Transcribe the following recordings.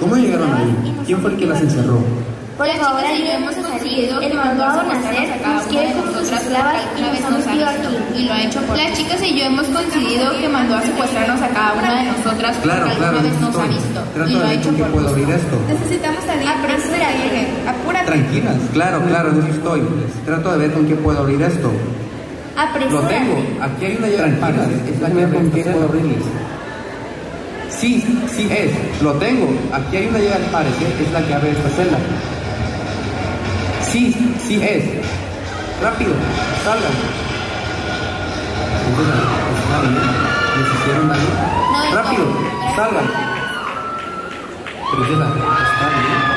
¿Cómo llegaron ahí? ¿Quién fue el que las encerró? Por Las favor, chicas y yo ayúdenos hemos a salir. conseguido El que mandó a malvado secuestrarnos Nacer a cada nos quiere sus esclavas y ha nos ha metido visto aquí. y lo ha hecho por Las chicas y yo hemos coincidido que mandó a secuestrarnos a cada una de nosotras porque Claro, alguna claro, vez nos ha visto Trato y lo de ha ver hecho con qué por puedo abrir esto. Necesitamos salir. Espera, Virgen. Apúrate. Tranquilas, claro, claro, en eso estoy. Trato de ver con qué puedo abrir esto. Lo tengo, aquí hay una llave Tranquilas, es la llave con qué puedo abrirles. Sí, sí es, lo tengo. Aquí hay una llave al parecer, es la que abre esta celda. Sí, sí es. Rápido, salgan. ¿les hicieron daño? Rápido, salgan. Princesa, está bien,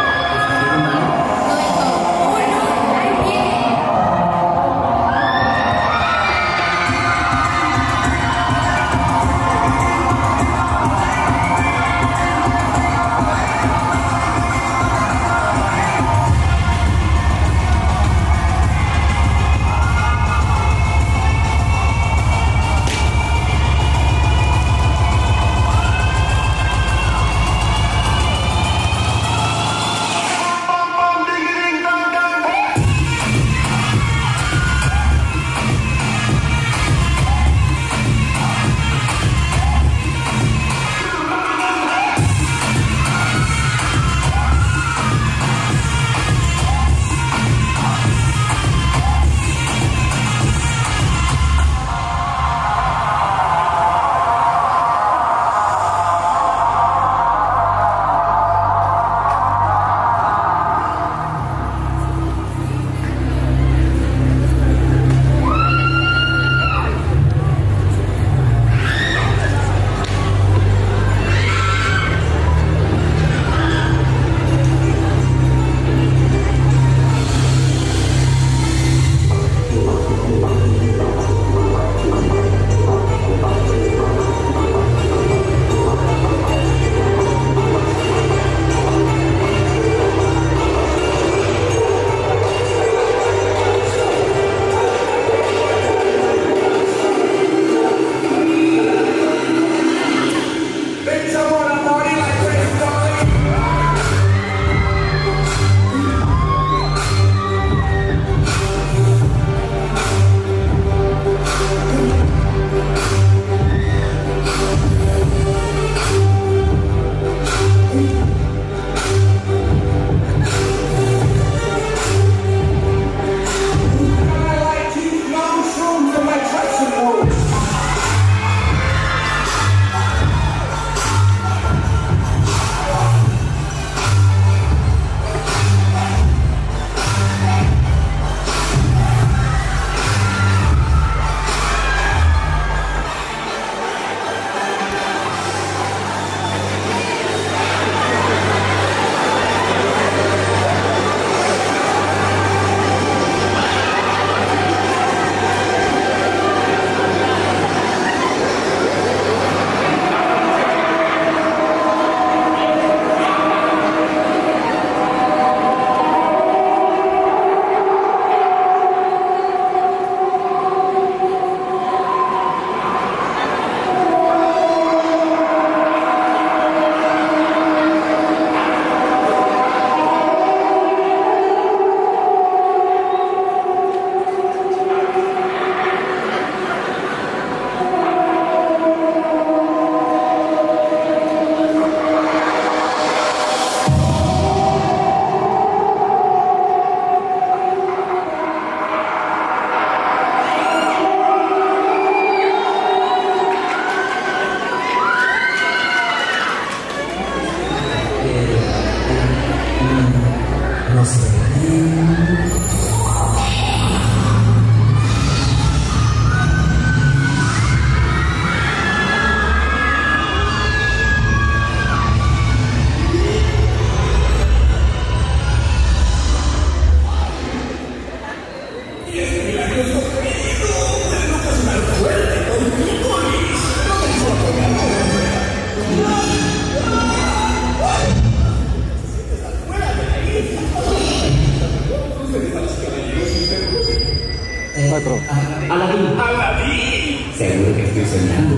que es el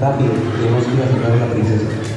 Rápido, tenemos que ir a la princesa.